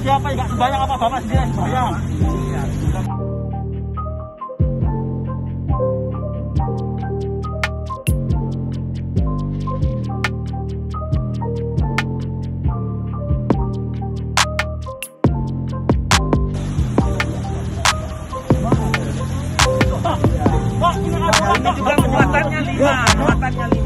Siapa yang gak sembayang apa bapak sendiri yang sembayang? juga muatannya lima, muatannya lima.